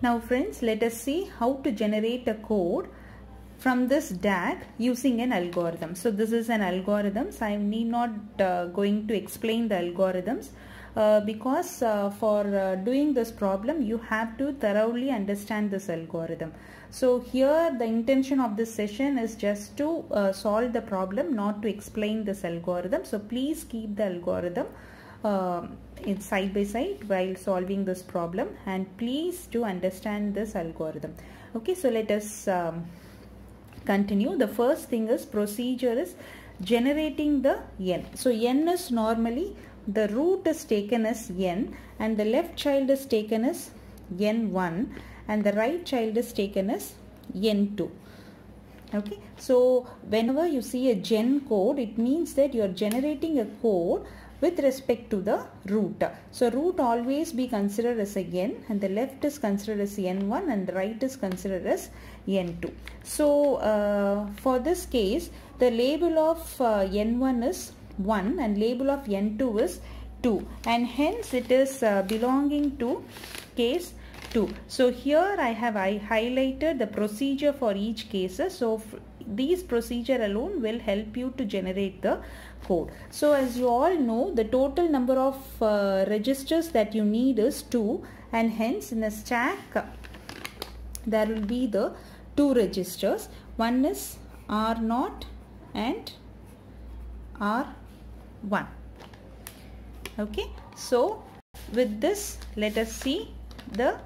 Now friends, let us see how to generate a code from this DAG using an algorithm. So this is an algorithm. So I need not uh, going to explain the algorithms uh, because uh, for uh, doing this problem you have to thoroughly understand this algorithm. So here the intention of this session is just to uh, solve the problem not to explain this algorithm. So please keep the algorithm uh, in side by side while solving this problem. And please do understand this algorithm. Okay so let us um, continue. The first thing is procedure is generating the n. So n is normally the root is taken as n and the left child is taken as n1 and the right child is taken as n2 okay so whenever you see a gen code it means that you are generating a code with respect to the root. So root always be considered as a n and the left is considered as n1 and the right is considered as n2. So uh, for this case the label of uh, n1 is 1 and label of n2 is 2 and hence it is uh, belonging to case 2. So here I have I highlighted the procedure for each case. So these procedure alone will help you to generate the code. So as you all know the total number of uh, registers that you need is 2 and hence in the stack there will be the two registers. One is R0 and R1. Okay. So with this let us see the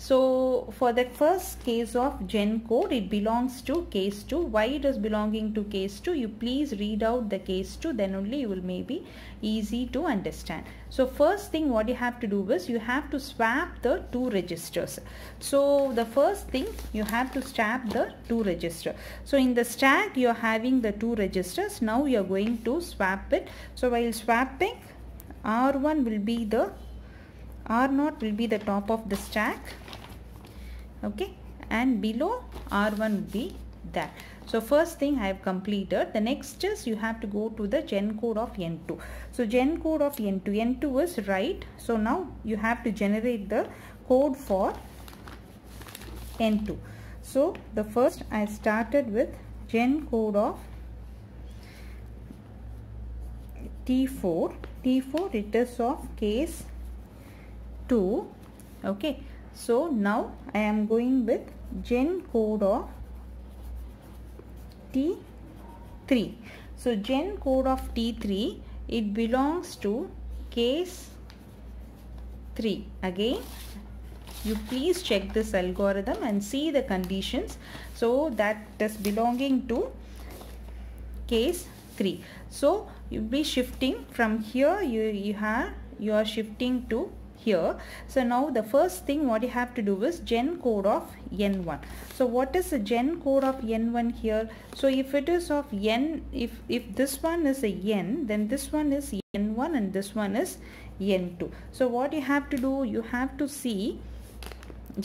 so for the first case of gen code it belongs to case 2. Why it is belonging to case 2? You please read out the case 2 then only you will maybe easy to understand. So first thing what you have to do is you have to swap the two registers. So the first thing you have to swap the two register. So in the stack you are having the two registers. Now you are going to swap it. So while swapping R1 will be the R0 will be the top of the stack okay and below R1 will be that. So first thing I have completed. The next is you have to go to the gen code of N2. So gen code of N2. N2 is right. So now you have to generate the code for N2. So the first I started with gen code of T4. T4 it is of case 2 okay. So now I am going with gen code of T3 so gen code of T3 it belongs to case 3 again you please check this algorithm and see the conditions. So that is belonging to case 3 so you be shifting from here you you have you are shifting to here. So now the first thing what you have to do is gen code of n1 so what is the gen code of n1 here? So if it is of n if if this one is a n then this one is n1 and this one is n2 so what you have to do you have to see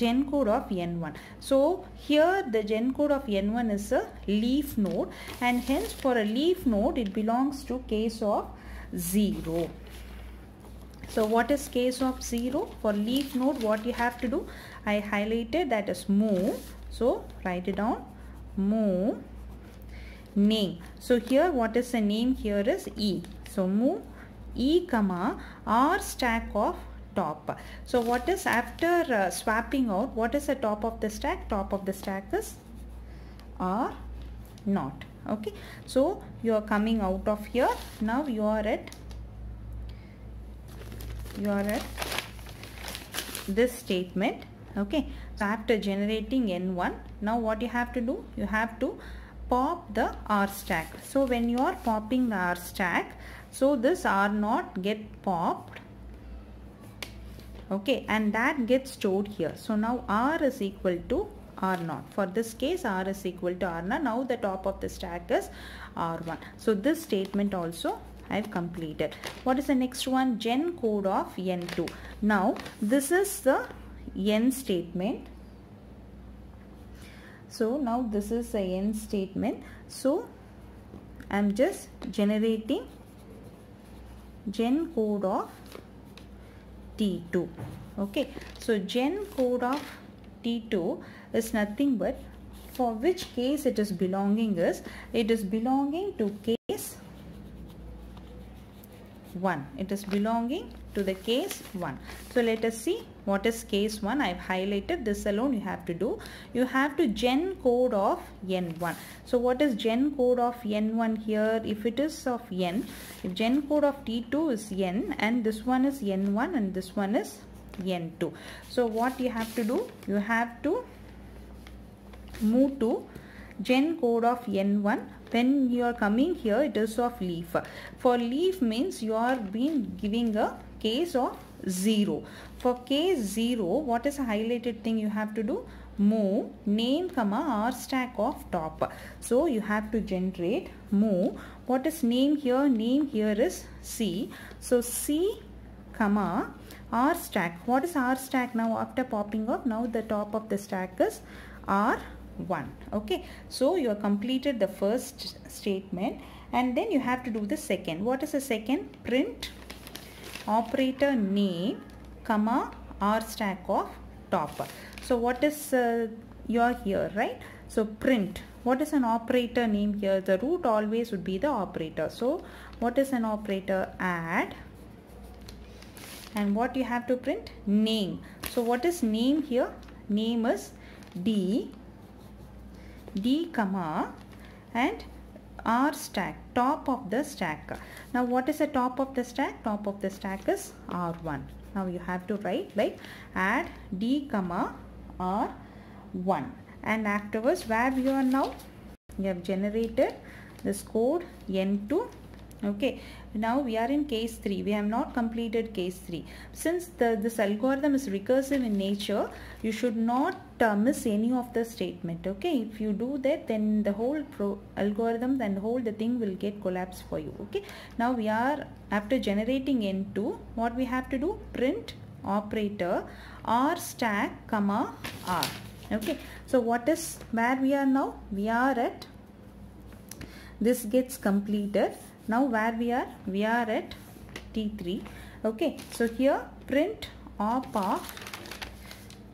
gen code of n1 so here the gen code of n1 is a leaf node and hence for a leaf node it belongs to case of 0 so what is case of 0? For leaf node what you have to do? I highlighted that is move. So write it down. Move name. So here what is the name here is E. So move E comma R stack of top. So what is after uh, swapping out what is the top of the stack? Top of the stack is R not. Okay. So you are coming out of here. Now you are at you are at this statement okay? So after generating n1 now what you have to do? You have to pop the r stack. So when you are popping the r stack so this r not get popped okay? And that gets stored here. So now r is equal to r naught. For this case r is equal to r now the top of the stack is r1 so this statement also I have completed. What is the next one? Gen code of N2. Now this is the N statement. So now this is the N statement. So I am just generating gen code of T2. Okay. So gen code of T2 is nothing but for which case it is belonging is it is belonging to case 1 it is belonging to the case 1 so let us see what is case 1 i have highlighted this alone. You have to do. You have to gen code of n1 so what is gen code of n1 here? If it is of n if gen code of t2 is n and this one is n1 and this one is n2 so what you have to do? You have to move to gen code of n1 when you are coming here it is of leaf. For leaf means you are being giving a case of 0 for case 0 what is a highlighted thing you have to do? Move name comma r stack of top. So you have to generate move. What is name here? Name here is c. So c comma r stack. What is r stack now after popping up? Now the top of the stack is r 1 okay? So you have completed the first statement and then you have to do the second. What is the second? Print operator name comma r stack of top so what is uh, your here right? So print. What is an operator name here? The root always would be the operator. So what is an operator? Add. And what you have to print? Name. So what is name here? Name is d d comma and r stack top of the stack. Now what is the top of the stack? Top of the stack is r1 now you have to write like add d comma r1 and afterwards where we are now? You have generated this code n2 okay now we are in case 3 we have not completed case 3 since the this algorithm is recursive in nature you should not uh, miss any of the statement okay? If you do that then the whole pro algorithm then the whole the thing will get collapsed for you okay? Now we are after generating n2 what we have to do? Print operator r stack comma r okay? So what is where we are now? We are at this gets completed now where we are? We are at t3 okay so here print op of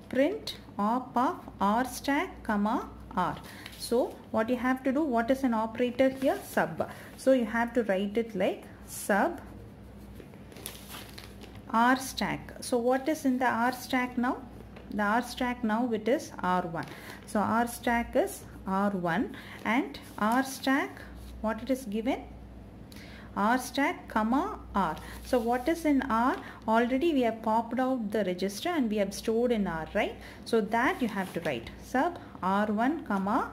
print op of r stack comma r. So what you have to do what is an operator here? Sub. So you have to write it like sub r stack. So what is in the r stack now? The r stack now it is r1 so r stack is r1 and r stack what it is given r stack comma r. So what is in r? Already we have popped out the register and we have stored in r right? So that you have to write. Sub r1 comma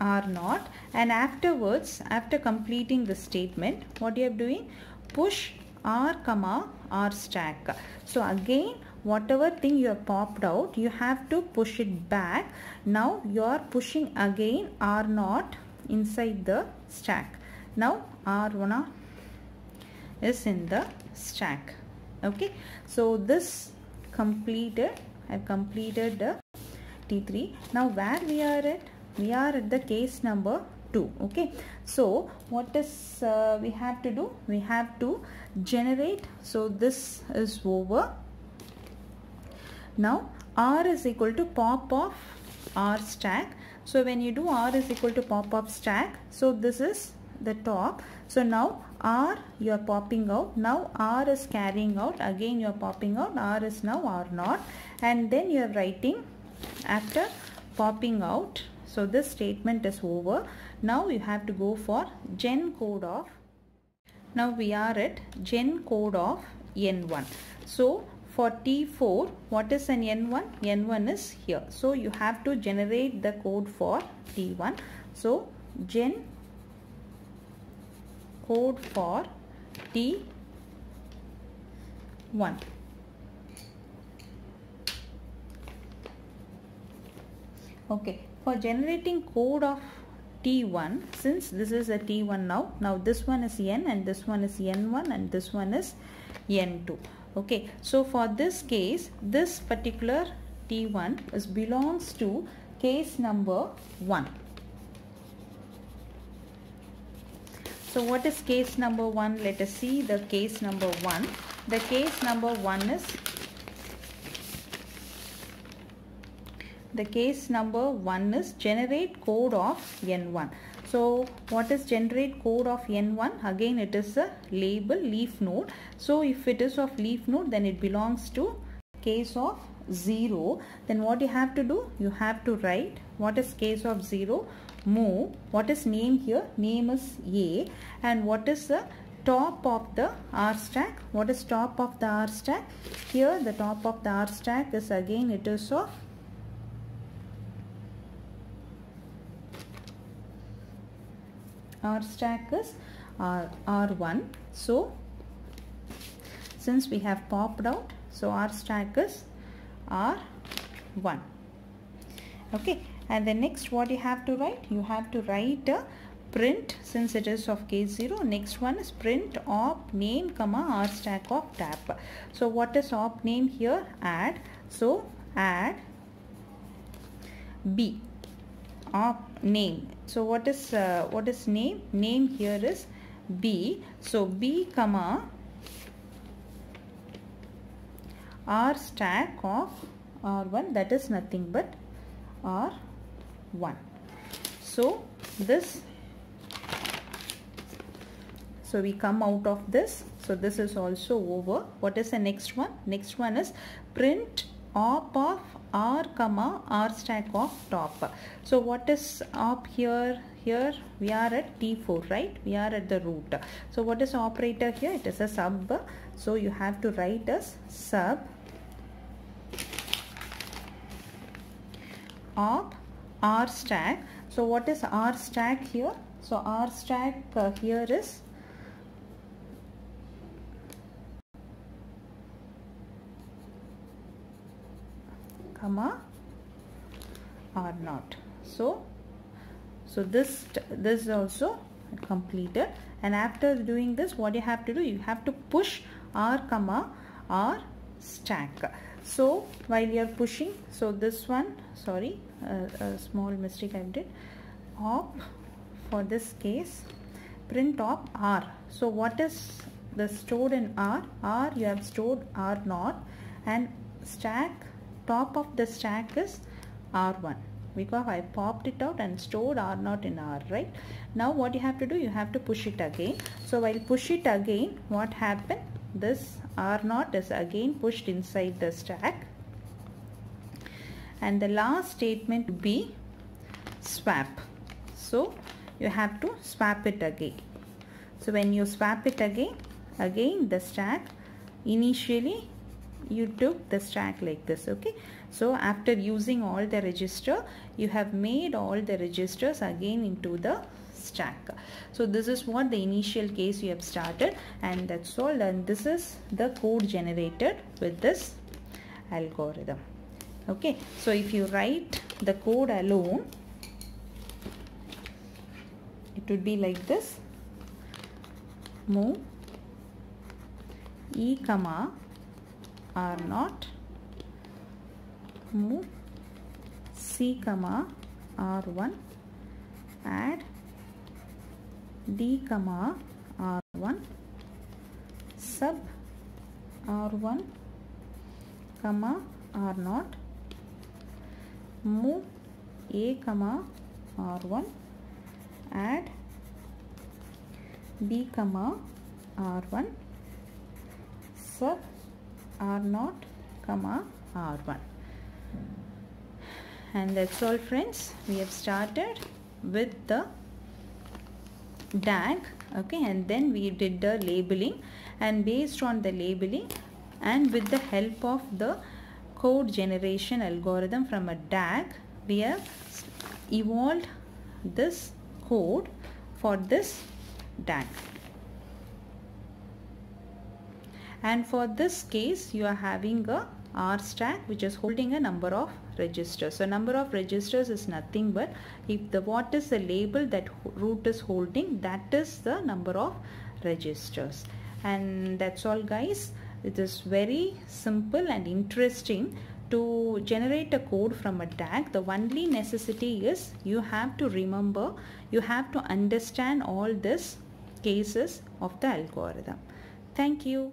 r naught and afterwards after completing the statement what you are doing? Push r comma r stack. So again whatever thing you have popped out you have to push it back. Now you are pushing again r naught inside the stack now r1 is in the stack. Okay. So this completed i've completed the t3 now where we are at? We are at the case number 2 okay. So what is uh, we have to do? We have to generate. So this is over. Now r is equal to pop of r stack. So when you do r is equal to pop of stack so this is the top. So now r you are popping out. Now r is carrying out. Again you are popping out. R is now r naught. And then you are writing after popping out. So this statement is over. Now you have to go for gen code of now we are at gen code of n1 so for T4 what is an N1 N1 is here. So you have to generate the code for T1 so gen code for T1 okay for generating code of T1 since this is a T1 now now this one is N and this one is N1 and this one is N2 okay so for this case this particular T1 is belongs to case number 1 so what is case number 1 let us see the case number 1 the case number 1 is the case number 1 is generate code of N1. So what is generate code of N1? Again it is a label leaf node. So if it is of leaf node then it belongs to case of 0. Then what you have to do? You have to write what is case of 0? Move. What is name here? Name is A. And what is the top of the R stack? What is top of the R stack? Here the top of the R stack is again it is of R stack is R, R1. So, since we have popped out, so R stack is R1. Okay, and the next what you have to write? You have to write a print since it is of case 0. Next one is print op name comma R stack of tap. So, what is op name here? Add. So, add B op name so what is uh, what is name name here is b so b comma r stack of r1 that is nothing but r1 so this so we come out of this. So this is also over. What is the next one? Next one is print op of r comma r stack of top. So what is op here? Here we are at t4 right? We are at the root. So what is operator here? It is a sub. So you have to write as sub op r stack. So what is r stack here? So r stack uh, here is comma r naught. So so this this is also completed. And after doing this what you have to do you have to push r comma r stack. So while you are pushing so this one sorry a small mistake I did. Op for this case print op r. So what is the stored in r? R you have stored r naught and stack top of the stack is R1 because I popped it out and stored R0 in R right? Now what you have to do you have to push it again. So while push it again what happened? This R0 is again pushed inside the stack and the last statement be swap. So you have to swap it again. So when you swap it again again the stack initially you took the stack like this okay? So after using all the register you have made all the registers again into the stack. So this is what the initial case you have started and that's all. And this is the code generated with this algorithm okay. So if you write the code alone it would be like this. Move e comma r naught. Move c comma r1 add d comma r1 sub r1 comma r naught move a comma r1 add b comma r1 sub r naught comma r1 and that's all friends. We have started with the DAG okay? And then we did the labeling. And based on the labeling and with the help of the code generation algorithm from a DAG we have evolved this code for this DAG and for this case you are having a R stack which is holding a number of registers. So number of registers is nothing but if the what is the label that root is holding that is the number of registers. And that's all guys it is very simple and interesting to generate a code from a DAG the only necessity is you have to remember you have to understand all this cases of the algorithm. Thank you